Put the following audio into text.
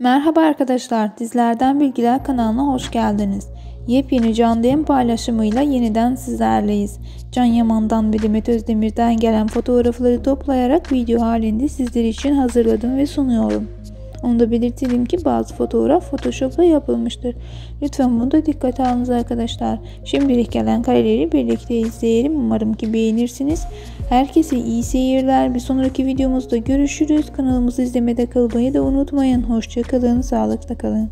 Merhaba arkadaşlar, Dizlerden Bilgiler kanalına hoş geldiniz. Yepyeni Can Dem paylaşımıyla yeniden sizlerleyiz. Can Yaman'dan ve Demet Özdemir'den gelen fotoğrafları toplayarak video halinde sizler için hazırladım ve sunuyorum. Onu da belirtelim ki bazı fotoğraf Photoshop'la yapılmıştır. Lütfen bunu da dikkate alınız arkadaşlar. Şimdilik gelen kareleri birlikte izleyelim. Umarım ki beğenirsiniz. Herkese iyi seyirler. Bir sonraki videomuzda görüşürüz. Kanalımızı izlemede kalmayı da unutmayın. Hoşçakalın. Sağlıkla kalın.